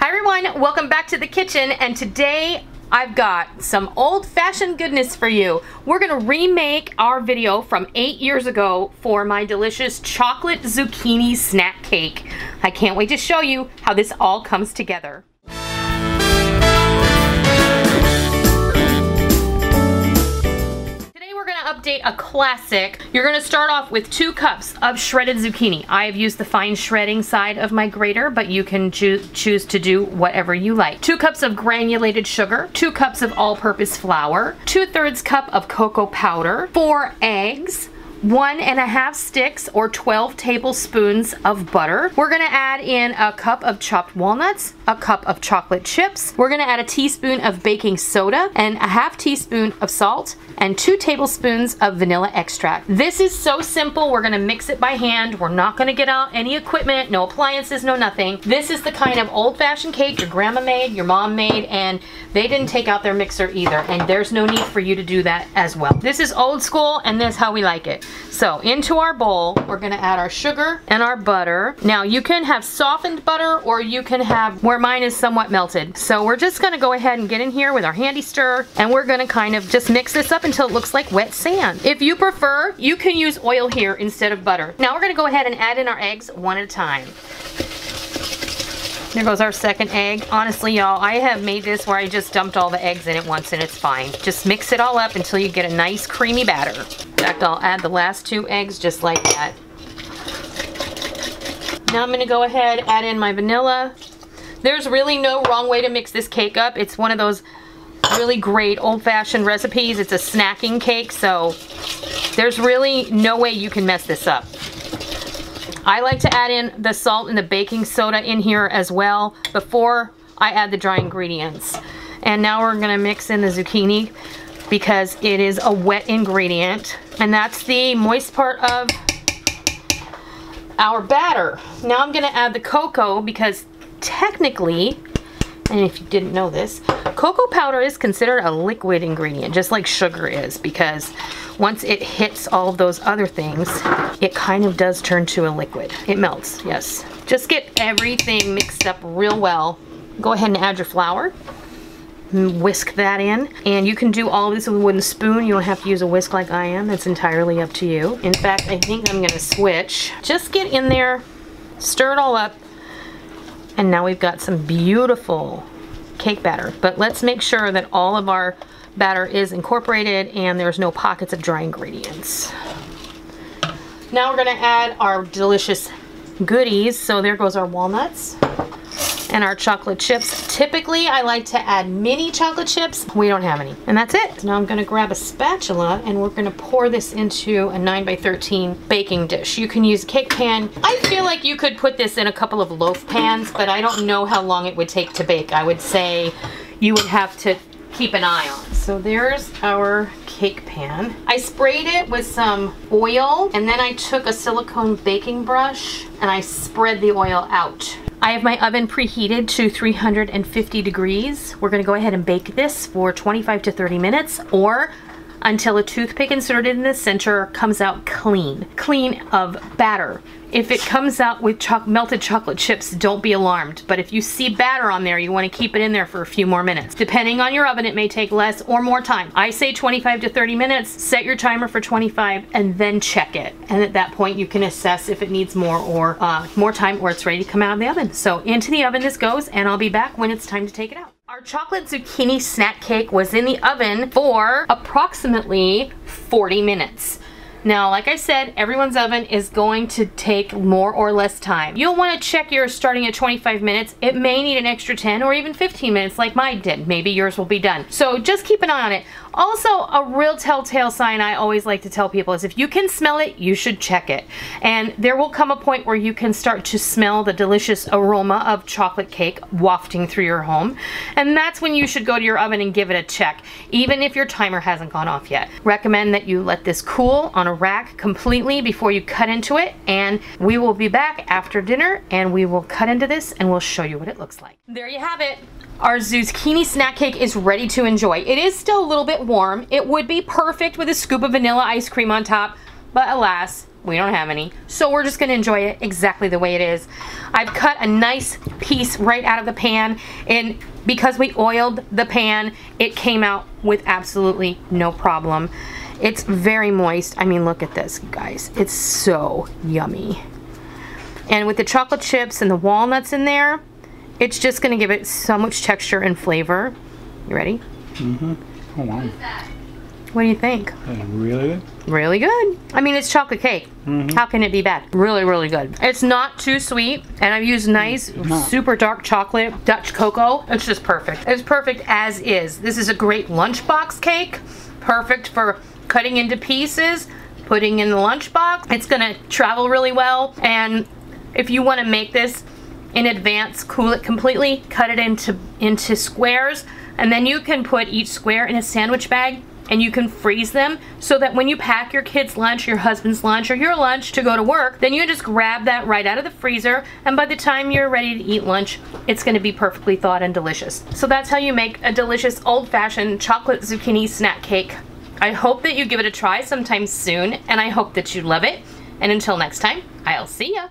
Hi everyone, welcome back to the kitchen and today I've got some old-fashioned goodness for you. We're gonna remake our video from eight years ago for my delicious chocolate zucchini snack cake. I can't wait to show you how this all comes together. Update a classic. You're gonna start off with two cups of shredded zucchini. I have used the fine shredding side of my grater, but you can choo choose to do whatever you like. Two cups of granulated sugar, two cups of all-purpose flour, two thirds cup of cocoa powder, four eggs, one and a half sticks or 12 tablespoons of butter. We're gonna add in a cup of chopped walnuts, a cup of chocolate chips. We're gonna add a teaspoon of baking soda and a half teaspoon of salt and two tablespoons of vanilla extract. This is so simple. We're gonna mix it by hand. We're not gonna get out any equipment, no appliances, no nothing. This is the kind of old-fashioned cake your grandma made, your mom made, and they didn't take out their mixer either. And there's no need for you to do that as well. This is old school and this is how we like it. So into our bowl, we're gonna add our sugar and our butter. Now you can have softened butter or you can have where mine is somewhat melted. So we're just gonna go ahead and get in here with our handy stir and we're gonna kind of just mix this up until it looks like wet sand. If you prefer, you can use oil here instead of butter. Now we're gonna go ahead and add in our eggs one at a time. There goes our second egg. Honestly, y'all, I have made this where I just dumped all the eggs in at once and it's fine. Just mix it all up until you get a nice creamy batter. Fact, I'll add the last two eggs just like that. Now I'm gonna go ahead, and add in my vanilla. There's really no wrong way to mix this cake up. It's one of those really great old-fashioned recipes. It's a snacking cake, so there's really no way you can mess this up. I like to add in the salt and the baking soda in here as well before I add the dry ingredients. And now we're gonna mix in the zucchini because it is a wet ingredient. And that's the moist part of our batter. Now I'm gonna add the cocoa because technically, and if you didn't know this, cocoa powder is considered a liquid ingredient, just like sugar is, because once it hits all of those other things, it kind of does turn to a liquid. It melts, yes. Just get everything mixed up real well. Go ahead and add your flour. Whisk that in. And you can do all of this with a wooden spoon. You don't have to use a whisk like I am. It's entirely up to you. In fact, I think I'm gonna switch. Just get in there, stir it all up, and now we've got some beautiful cake batter. But let's make sure that all of our batter is incorporated and there's no pockets of dry ingredients. Now we're gonna add our delicious goodies. So there goes our walnuts and our chocolate chips. Typically, I like to add mini chocolate chips. We don't have any. And that's it. Now I'm gonna grab a spatula and we're gonna pour this into a 9 by 13 baking dish. You can use a cake pan. I feel like you could put this in a couple of loaf pans, but I don't know how long it would take to bake. I would say you would have to keep an eye on. So there's our cake pan. I sprayed it with some oil and then I took a silicone baking brush and I spread the oil out. I have my oven preheated to 350 degrees. We're gonna go ahead and bake this for 25 to 30 minutes or until a toothpick inserted in the center comes out clean. Clean of batter. If it comes out with cho melted chocolate chips, don't be alarmed. But if you see batter on there, you want to keep it in there for a few more minutes. Depending on your oven, it may take less or more time. I say 25 to 30 minutes, set your timer for 25, and then check it. And at that point, you can assess if it needs more or uh, more time or it's ready to come out of the oven. So into the oven this goes, and I'll be back when it's time to take it out. Our chocolate zucchini snack cake was in the oven for approximately 40 minutes. Now, like I said, everyone's oven is going to take more or less time. You'll want to check yours starting at 25 minutes. It may need an extra 10 or even 15 minutes like mine did. Maybe yours will be done. So just keep an eye on it. Also, a real telltale sign I always like to tell people is if you can smell it, you should check it. And there will come a point where you can start to smell the delicious aroma of chocolate cake wafting through your home. And that's when you should go to your oven and give it a check, even if your timer hasn't gone off yet. Recommend that you let this cool on a rack completely before you cut into it. And we will be back after dinner and we will cut into this and we'll show you what it looks like. There you have it. Our zucchini snack cake is ready to enjoy. It is still a little bit warm. It would be perfect with a scoop of vanilla ice cream on top, but alas, We don't have any. So we're just gonna enjoy it exactly the way it is. I've cut a nice piece right out of the pan and because we oiled the pan, it came out with absolutely no problem. It's very moist. I mean, look at this, guys. It's so yummy. And with the chocolate chips and the walnuts in there, it's just gonna give it so much texture and flavor. You ready? Mm-hmm. Oh, wow. What do you think? That's really good. Really good. I mean, it's chocolate cake. Mhm. How can it be bad? Really, really good. It's not too sweet, and I've used nice, super dark chocolate, Dutch cocoa. It's just perfect. It's perfect as is. This is a great lunchbox cake. Perfect for cutting into pieces, putting in the lunchbox. It's gonna travel really well, and if you wanna make this in advance, cool it completely, cut it into, into squares, and then you can put each square in a sandwich bag and you can freeze them so that when you pack your kid's lunch, your husband's lunch, or your lunch to go to work, then you just grab that right out of the freezer and by the time you're ready to eat lunch, it's gonna be perfectly thawed and delicious. So that's how you make a delicious old-fashioned chocolate zucchini snack cake. I hope that you give it a try sometime soon and I hope that you love it. And until next time, I'll see ya.